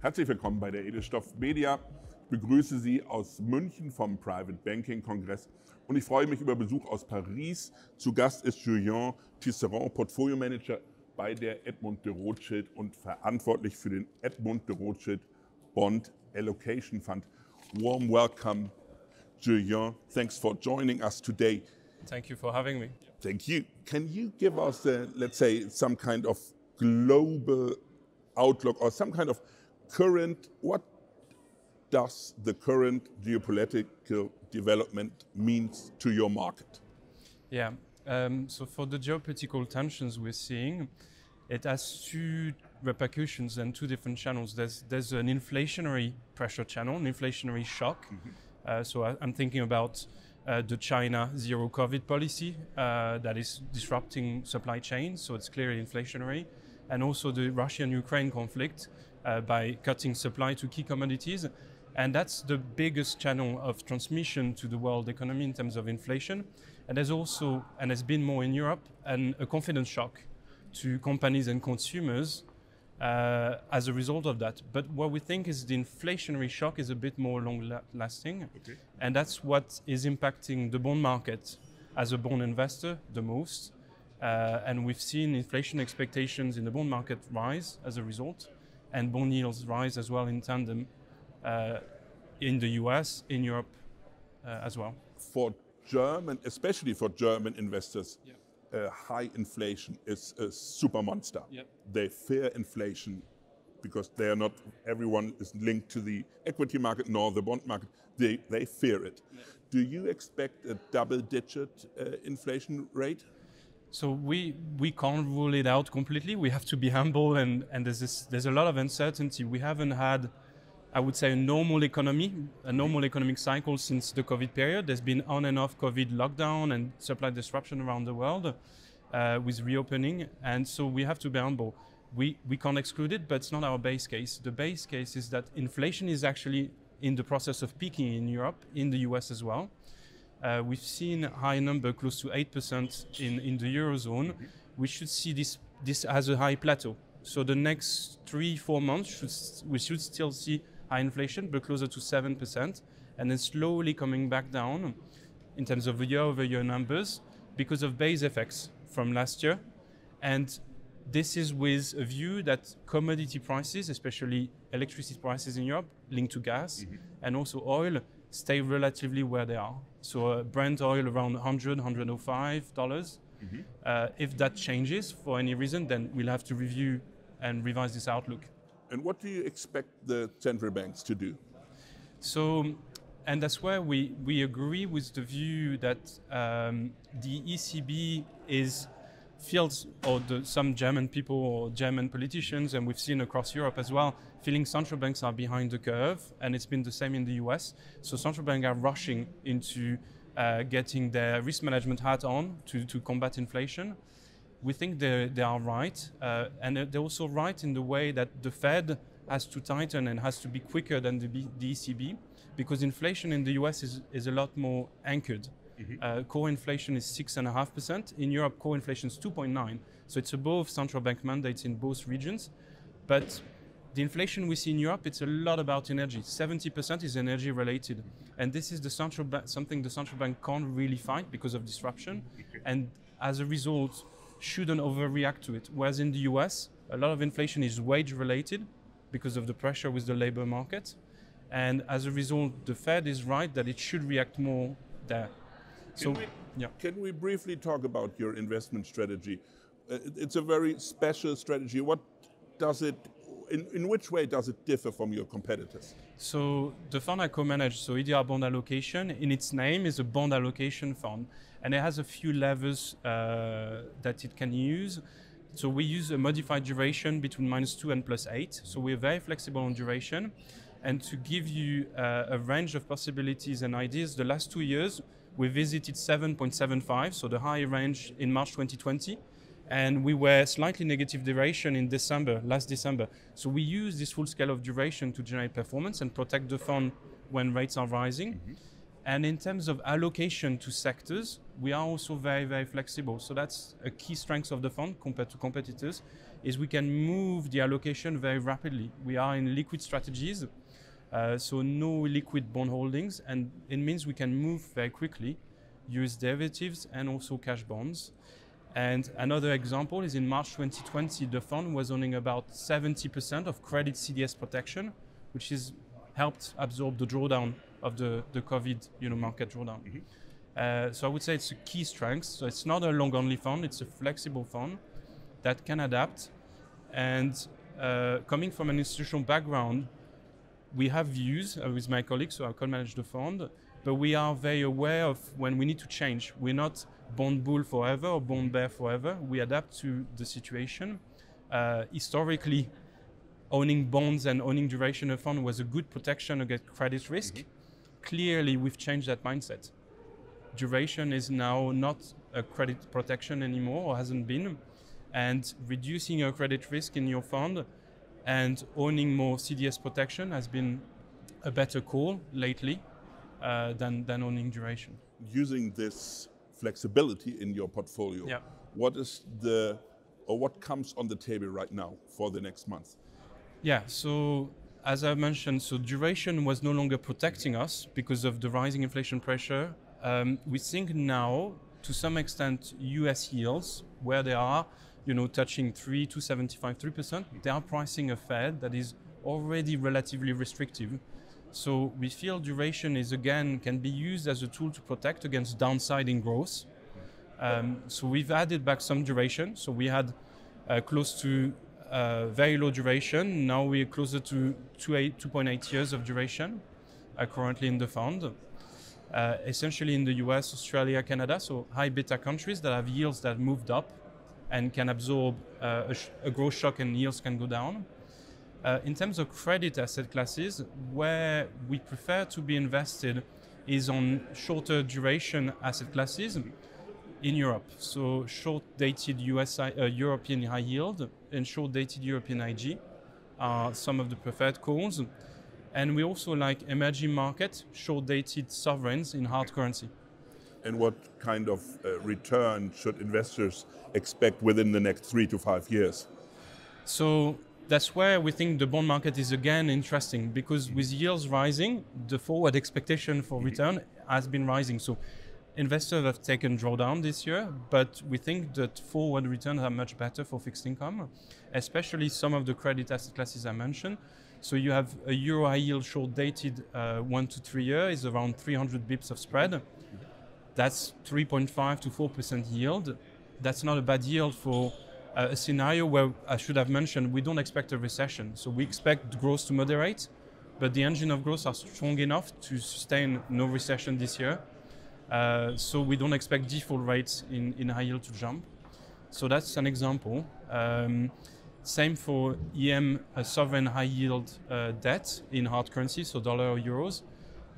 Herzlich willkommen bei der Edelstoff Media. Ich begrüße Sie aus München vom Private Banking Kongress und ich freue mich über Besuch aus Paris. Zu Gast ist Julien Tisserand, Portfolio Manager bei der Edmund de Rothschild und verantwortlich für den Edmund de Rothschild Bond Allocation Fund. Warm welcome, Julien. Thanks for joining us today. Thank you for having me. Thank you. Can you give us, uh, let's say, some kind of global outlook or some kind of current, what does the current geopolitical development means to your market? Yeah. Um, so for the geopolitical tensions we're seeing, it has two repercussions and two different channels. There's there's an inflationary pressure channel, an inflationary shock. Mm-hmm. Uh, so I, am thinking about uh, the China zero COVID policy uh, that is disrupting supply chains. So it's clearly inflationary, and also the Russian-Ukraine conflict uh, by cutting supply to key commodities. And that's the biggest channel of transmission to the world economy in terms of inflation. And there's also, and has been more in Europe, and a confidence shock to companies and consumers uh, as a result of that. But what we think is the inflationary shock is a bit more long lasting. Okay. And that's what is impacting the bond market as a bond investor the most. Uh, and we've seen inflation expectations in the bond market rise as a result, and bond yields rise as well in tandem uh, in the US, in Europe uh, as well. For German, especially for German investors, yeah. uh, high inflation is a super monster. Yep. They fear inflation because they are not everyone is linked to the equity market nor the bond market. They they fear it. Yep. Do you expect a double-digit uh, inflation rate? So we we can't rule it out completely. We have to be humble, and and there's this, there's a lot of uncertainty. We haven't had I would say, a normal economy, a normal economic cycle since the COVID period. There's been on and off COVID lockdown and supply disruption around the world uh, with reopening. And so we have to be humble. We, we can't exclude it, but it's not our base case. The base case is that inflation is actually in the process of peaking in Europe, in the US as well. Uh, we've seen a high number, close to 8% in, in the Eurozone. We should see this, this as a high plateau. So the next three, four months, should, we should still see high inflation, but closer to 7%, and then slowly coming back down in terms of year-over-year numbers because of base effects from last year. And this is with a view that commodity prices, especially electricity prices in Europe, linked to gas, mm-hmm. and also oil, stay relatively where they are. So uh, Brent oil around 100, 105 dollars. Mm-hmm. Uh, if that changes for any reason, then we'll have to review and revise this outlook. And what do you expect the central banks to do? So, and that's where we, we agree with the view that um, the ECB is feels, or the, some German people or German politicians, and we've seen across Europe as well, feeling central banks are behind the curve, and it's been the same in the US. So central banks are rushing into uh, getting their risk management hat on to, to combat inflation we think they, they are right. Uh, and they're also right in the way that the Fed has to tighten and has to be quicker than the, B, the ECB because inflation in the US is, is a lot more anchored. Mm-hmm. Uh, core inflation is 6.5%. In Europe, core inflation is 2.9. So it's above central bank mandates in both regions. But the inflation we see in Europe, it's a lot about energy. 70% is energy related. And this is the central ba- something the central bank can't really fight because of disruption. And as a result, shouldn't overreact to it. Whereas in the US, a lot of inflation is wage related because of the pressure with the labor market. And as a result, the Fed is right that it should react more there. So, can we, yeah. Can we briefly talk about your investment strategy? Uh, it's a very special strategy. What does it in, in which way does it differ from your competitors? So the fund I co-manage, so EDR Bond Allocation, in its name is a bond allocation fund, and it has a few levers uh, that it can use. So we use a modified duration between minus two and plus eight. So we're very flexible on duration. And to give you uh, a range of possibilities and ideas, the last two years we visited 7.75, so the high range in March 2020 and we were slightly negative duration in December, last December. So we use this full scale of duration to generate performance and protect the fund when rates are rising. Mm-hmm. And in terms of allocation to sectors, we are also very, very flexible. So that's a key strength of the fund compared to competitors, is we can move the allocation very rapidly. We are in liquid strategies, uh, so no liquid bond holdings, and it means we can move very quickly, use derivatives and also cash bonds. And another example is in March 2020, the fund was owning about 70% of credit CDS protection, which is helped absorb the drawdown of the, the COVID you know, market drawdown. Mm-hmm. Uh, so I would say it's a key strength. So it's not a long only fund, it's a flexible fund that can adapt. And uh, coming from an institutional background, we have views uh, with my colleagues, so I co-manage the fund, but we are very aware of when we need to change. We're not bond bull forever or bond bear forever. We adapt to the situation. Uh, historically, owning bonds and owning duration of fund was a good protection against credit risk. Mm-hmm. Clearly, we've changed that mindset. Duration is now not a credit protection anymore, or hasn't been, and reducing your credit risk in your fund and owning more CDS protection has been a better call lately uh, than, than owning duration. Using this flexibility in your portfolio, yeah. what is the or what comes on the table right now for the next month? Yeah, so as I mentioned, so duration was no longer protecting us because of the rising inflation pressure. Um, we think now, to some extent, US yields, where they are, you know, touching 3 to 75, 3%, they are pricing a Fed that is already relatively restrictive. So we feel duration is again can be used as a tool to protect against downside in growth. Um, so we've added back some duration. So we had uh, close to uh, very low duration. Now we're closer to 2.8 years of duration uh, currently in the fund. Uh, essentially in the US, Australia, Canada, so high beta countries that have yields that moved up and can absorb uh, a, sh- a, growth shock and yields can go down. Uh, in terms of credit asset classes, where we prefer to be invested is on shorter duration asset classes in Europe. So short-dated US, uh, European high yield and short-dated European IG are some of the preferred calls. And we also like emerging market, short-dated sovereigns in hard currency. And what kind of uh, return should investors expect within the next three to five years? So that's where we think the bond market is again interesting because with yields rising, the forward expectation for return has been rising. So investors have taken drawdown this year, but we think that forward returns are much better for fixed income, especially some of the credit asset classes I mentioned. So you have a euro high yield short dated uh, one to three years is around 300 bips of spread. That's 3.5 to 4% yield. That's not a bad yield for uh, a scenario where I should have mentioned we don't expect a recession. So we expect growth to moderate, but the engine of growth are strong enough to sustain no recession this year uh, so we don't expect default rates in, in high yield to jump. So that's an example. Um, same for EM sovereign high yield uh, debt in hard currency, so dollar or euros.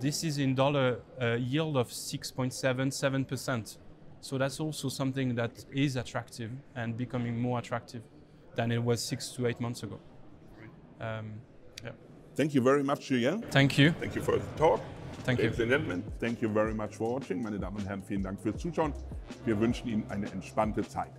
This is in dollar uh, yield of 6.77%. So that's also something that is attractive and becoming more attractive than it was six to eight months ago. Um, yeah. Thank you very much, Julien. Thank you. Thank you for the talk. Thank Ladies you. and gentlemen, thank you very much for watching. Meine Damen und Herren, vielen Dank fürs Zuschauen. Wir wünschen Ihnen eine entspannte Zeit.